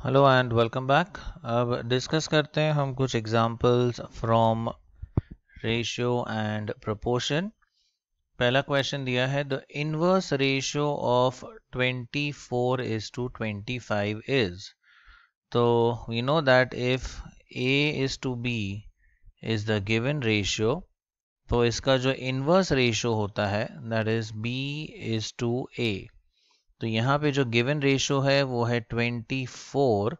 Hello and welcome back अब discuss करते हैं हम कुछ examples from ratio and proportion पहला क्वेश्चन दिया है the inverse ratio of 24 is to 25 is तो we know that if a is to b is the given ratio तो इसका जो इनवर्स रेशियो होता है that is b is to a. तो यहाँ पे जो गिवन रेशियो है, वो है 24 four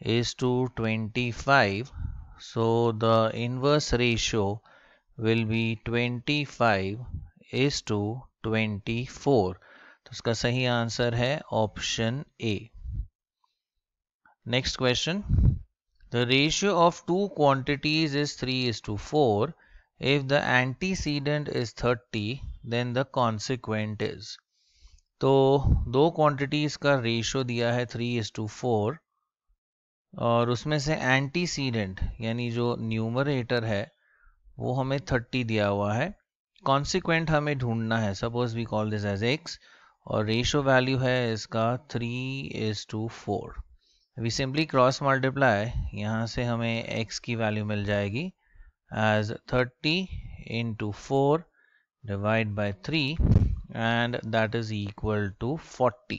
is to 25 so the inverse ratio will be 25 is to 24 तो इसका सही आंसर है option A next question the ratio of two quantities is three is to four if the antecedent is 30 then the consequent is. तो दो quantities का ratio दिया है three is to four और उसमें से एंटीसीडेंट यानी जो न्यूमरेटर है, वो हमें थर्टी दिया हुआ है। कॉन्सिक्वेंट हमें ढूंढना है। Suppose we call this as x और रेशो वैल्यू है इसका three is to four we simply cross multiply यहाँ से हमें एक्स की वैल्यू मिल जाएगी। As thirty into four divide by three and that is equal to 40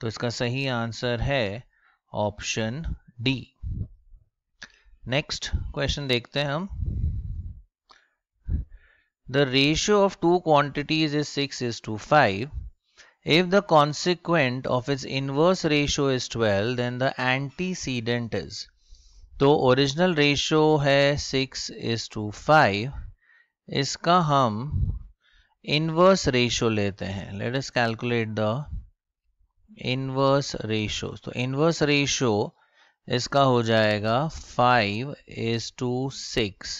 तो इसका सही आंसर है ऑप्शन डी नेक्स्ट क्वेश्चन देखते हैं हम. The ratio of two quantities is six is to five if the consequent of its inverse ratio is 12 then the antecedent is. तो original ratio है 6 is to 5 इसका हम inverse ratio लेते हैं। Let us calculate the inverse ratio तो inverse ratio इसका हो जाएगा five is to six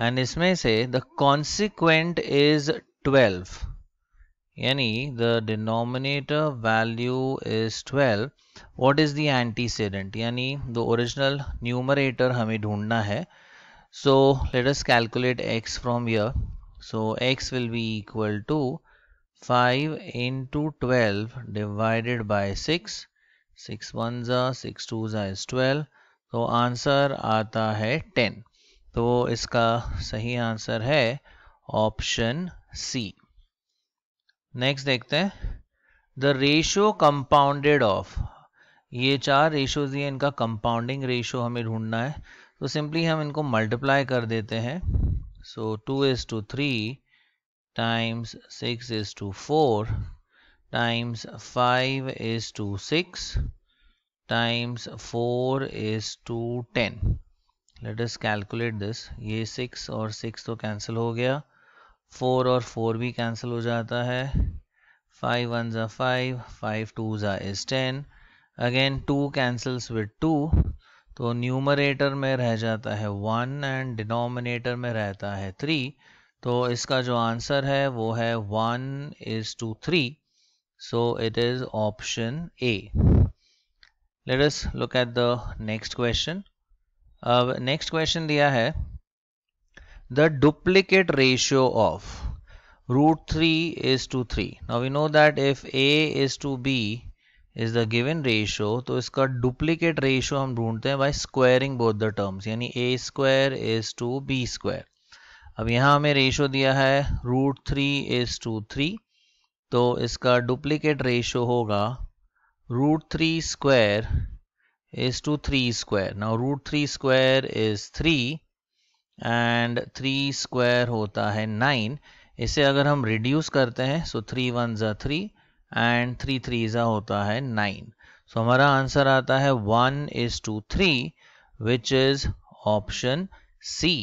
and इसमें से द कॉन्सिक्वेंट इज़ ट्वेल्व यानी the denominator value is twelve what is the antecedent यानी द ओरिजिनल न्यूमरेटर हमें ढूंढना है। So let us calculate x from here So, x will be equal to 5 into 12 divided by 6. 6 ones are 6 twos are is 12. तो answer आता है 10. तो इसका सही आंसर है ऑप्शन सी नेक्स्ट देखते हैं द रेशियो कंपाउंडेड ऑफ़ ये चार रेशियोज दिए, इनका कंपाउंडिंग रेशियो हमें ढूंढना है तो सिंपली हम इनको मल्टीप्लाई कर देते हैं So 2 is to 3 times 6 is to 4 times 5 is to 6 times 4 is to 10. Let us calculate this. ये 6 और 6 तो cancel हो गया 4 और 4 भी cancel हो जाता है 5 ones are 5 5 twos are is 10 again 2 cancels with 2 तो न्यूमरेटर में रह जाता है वन एंड डिनोमिनेटर में रहता है थ्री तो इसका जो आंसर है, वो है one is to three so it is option A let us look at the next question अब नेक्स्ट क्वेश्चन दिया है the duplicate ratio of root three is to three now we know that if a is to b is the given ratio तो इसका duplicate ratio हम ढूंढते हैं by squaring both the terms यानी a square is to b square अब यहाँ हमें ratio दिया है root three is to three तो इसका डुप्लीकेट रेशियो होगा root three square is to three square now root three square is three and three square होता है नाइन इसे अगर हम रिड्यूस करते हैं सो थ्री वन ज़ा थ्री एंड थ्री थ्री ज़ा होता है नाइन सो so, हमारा आंसर आता है one is to three which is option C